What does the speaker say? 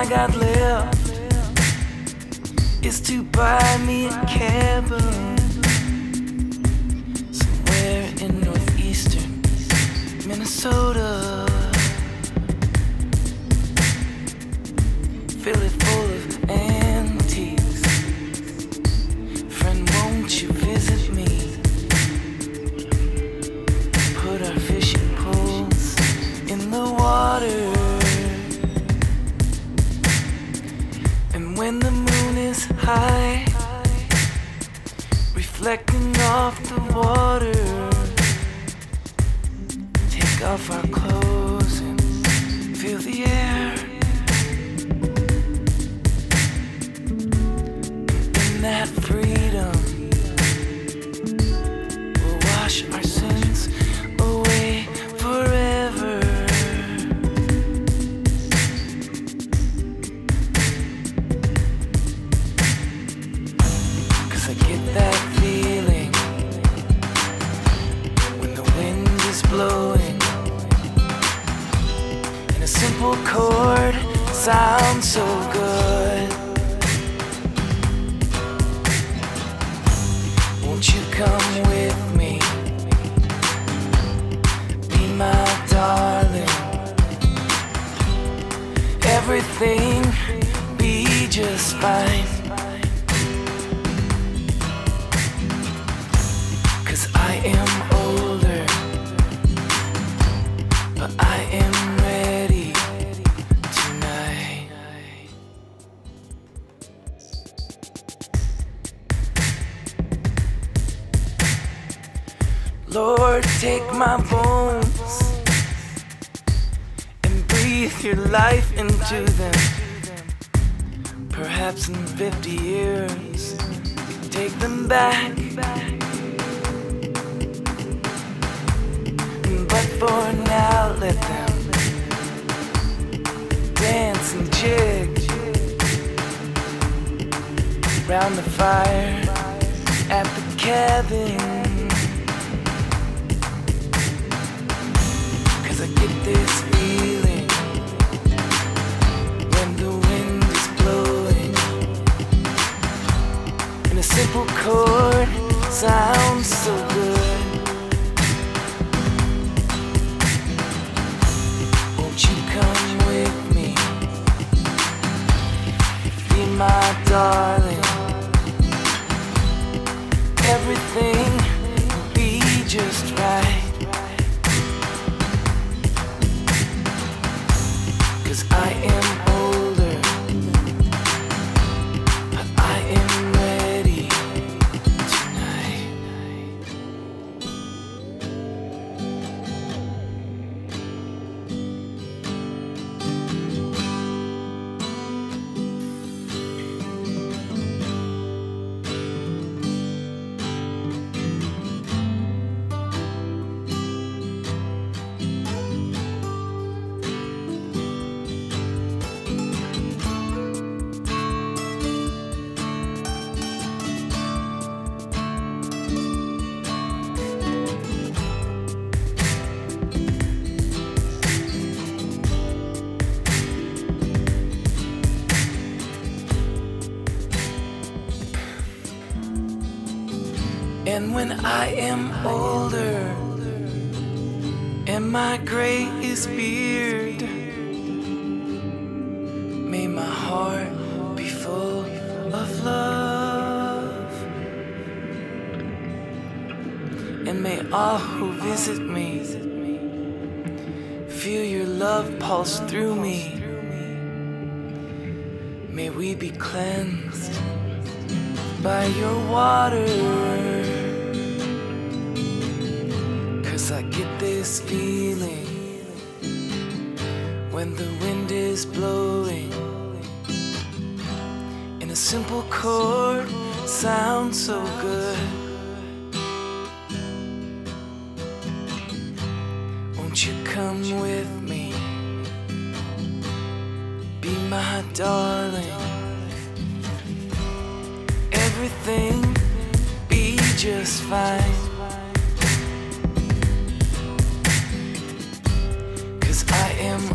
I got left is to buy me a cabin somewhere in northeastern Minnesota. Off the water, take off our clothes and feel the air. In that freedom, And a simple chord sounds so good. Won't you come with me? Be my darling. Everything be just fine. Cause I am Lord, take my bones and breathe your life into them. Perhaps in 50 years, take them back. But for now, let them dance and jig round the fire at the cabin. Sounds so good. Won't you come with me? Be my darling. Everything will be just right. And when I am older, and my gray is beard, may my heart be full of love. And may all who visit me feel your love pulse through me. May we be cleansed by your water. Cause I get this feeling when the wind is blowing. And a simple chord sounds so good. Won't you come with me? Be my darling everything be just fine. I am